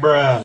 Bruh.